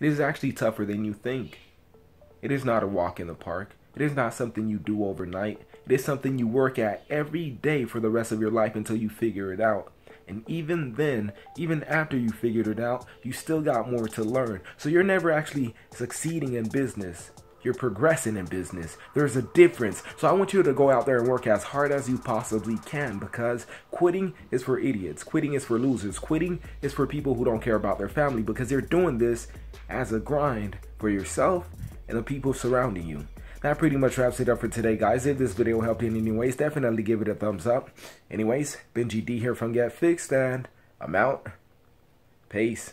It is actually tougher than you think. It is not a walk in the park. It is not something you do overnight. It is something you work at every day for the rest of your life until you figure it out. And even then, even after you figured it out, you still got more to learn. So you're never actually succeeding in business. You're progressing in business. There's a difference. So I want you to go out there and work as hard as you possibly can because quitting is for idiots. Quitting is for losers. Quitting is for people who don't care about their family because they're doing this as a grind for yourself and the people surrounding you. That pretty much wraps it up for today, guys. If this video helped you in any ways, definitely give it a thumbs up. Anyways, Bendji D here from Get Fixed, and I'm out. Peace.